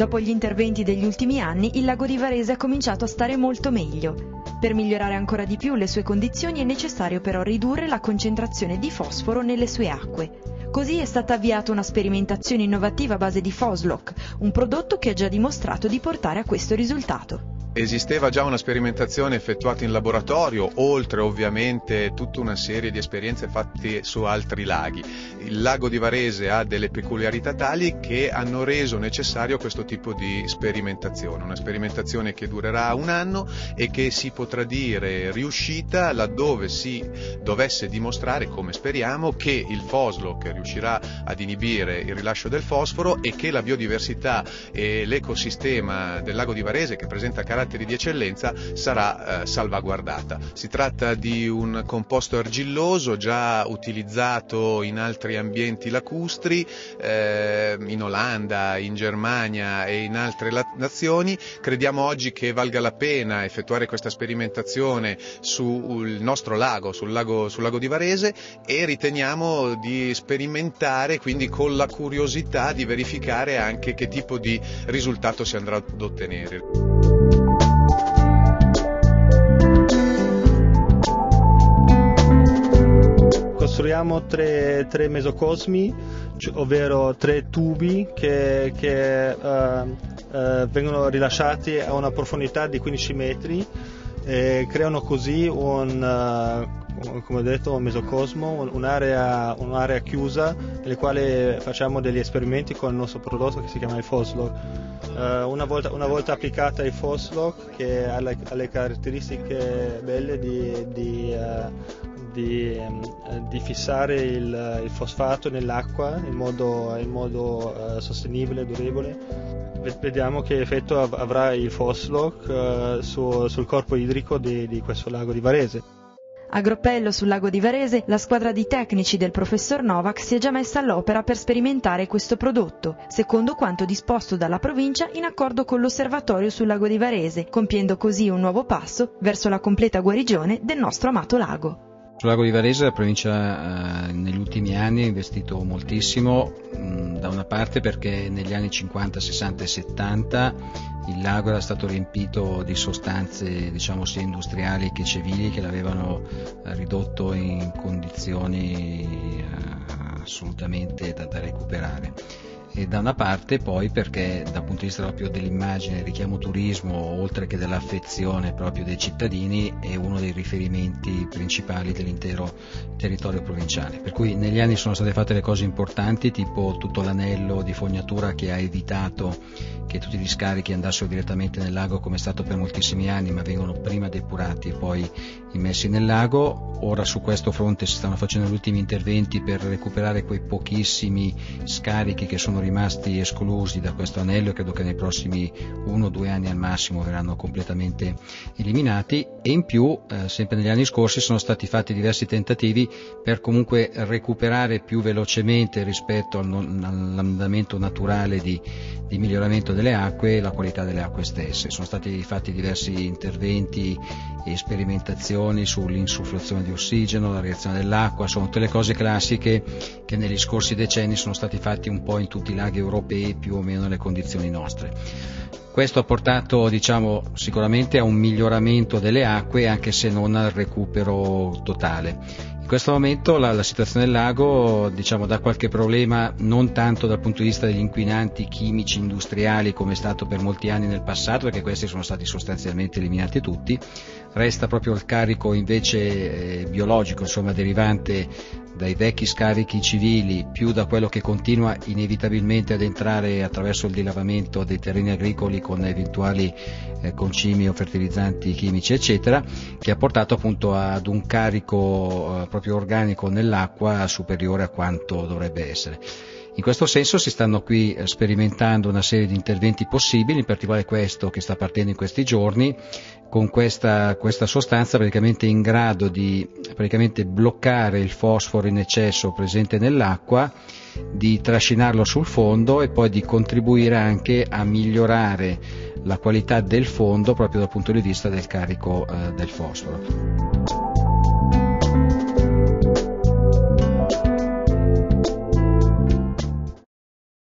Dopo gli interventi degli ultimi anni, il lago di Varese ha cominciato a stare molto meglio. Per migliorare ancora di più le sue condizioni è necessario però ridurre la concentrazione di fosforo nelle sue acque. Così è stata avviata una sperimentazione innovativa a base di Foslock, un prodotto che ha già dimostrato di portare a questo risultato. Esisteva già una sperimentazione effettuata in laboratorio, oltre ovviamente tutta una serie di esperienze fatte su altri laghi. Il lago di Varese ha delle peculiarità tali che hanno reso necessario questo tipo di sperimentazione, una sperimentazione che durerà un anno e che si potrà dire riuscita laddove si dovesse dimostrare, come speriamo, che il Foslo che riuscirà ad inibire il rilascio del fosforo e che la biodiversità e l'ecosistema del lago di Varese che presenta caratteristiche caratteri di eccellenza sarà eh, salvaguardata. Si tratta di un composto argilloso già utilizzato in altri ambienti lacustri, eh, in Olanda, in Germania e in altre nazioni. Crediamo oggi che valga la pena effettuare questa sperimentazione sul nostro lago, sul lago, sul lago di Varese e riteniamo di sperimentare quindi con la curiosità di verificare anche che tipo di risultato si andrà ad ottenere. Costruiamo tre, tre mesocosmi, ovvero tre tubi che, che uh, uh, vengono rilasciati a una profondità di 15 metri e creano così un, uh, come detto, un mesocosmo, un'area, un'area chiusa nella quale facciamo degli esperimenti con il nostro prodotto che si chiama il Foslock. Uh, una, volta, una, volta, applicata il Foslock che ha le, ha le caratteristiche belle di, di uh, di, ehm, di fissare il, il, fosfato nell'acqua in modo, in modo uh, sostenibile e durevole. Vediamo che effetto avrà il Foslock uh, su, sul corpo idrico di, di questo lago di Varese. A Groppello, sul lago di Varese, la squadra di tecnici del professor Novak si è già messa all'opera per sperimentare questo prodotto, secondo quanto disposto dalla provincia in accordo con l'osservatorio sul lago di Varese, compiendo così un nuovo passo verso la completa guarigione del nostro amato lago. Sul lago di Varese la provincia eh, negli ultimi anni ha investito moltissimo, mh, da una parte perché negli anni 50, 60 e 70 il lago era stato riempito di sostanze diciamo sia industriali che civili che l'avevano eh, ridotto in condizioni eh, assolutamente da, da recuperare e da una parte poi perché dal punto di vista proprio dell'immagine, richiamo turismo, oltre che dell'affezione proprio dei cittadini, è uno dei riferimenti principali dell'intero territorio provinciale. Per cui negli anni sono state fatte le cose importanti, tipo tutto l'anello di fognatura che ha evitato che tutti gli scarichi andassero direttamente nel lago come è stato per moltissimi anni, ma vengono prima depurati e poi immessi nel lago. Ora su questo fronte si stanno facendo gli ultimi interventi per recuperare quei pochissimi scarichi che sono rimasti esclusi da questo anello e credo che nei prossimi uno o due anni al massimo verranno completamente eliminati e in più eh, sempre negli anni scorsi sono stati fatti diversi tentativi per comunque recuperare più velocemente rispetto all'andamento naturale di, di miglioramento delle acque la qualità delle acque stesse. Sono stati fatti diversi interventi e sperimentazioni sull'insufflazione di ossigeno, la reazione dell'acqua, sono tutte le cose classiche che negli scorsi decenni sono stati fatti un po' in tutti i laghi europei più o meno nelle condizioni nostre. Questo ha portato diciamo, sicuramente a un miglioramento delle acque anche se non al recupero totale. In questo momento la, la situazione del lago diciamo, dà qualche problema non tanto dal punto di vista degli inquinanti chimici industriali come è stato per molti anni nel passato perché questi sono stati sostanzialmente eliminati tutti, resta proprio il carico invece eh, biologico insomma, derivante dai vecchi scarichi civili più da quello che continua inevitabilmente ad entrare attraverso il dilavamento dei terreni agricoli con eventuali eh, concimi o fertilizzanti chimici eccetera che ha portato appunto ad un carico eh, proprio organico nell'acqua superiore a quanto dovrebbe essere. In questo senso si stanno qui eh, sperimentando una serie di interventi possibili, in particolare questo che sta partendo in questi giorni, con questa, questa sostanza praticamente in grado di praticamente bloccare il fosforo in eccesso presente nell'acqua, di trascinarlo sul fondo e poi di contribuire anche a migliorare la qualità del fondo proprio dal punto di vista del carico eh, del fosforo.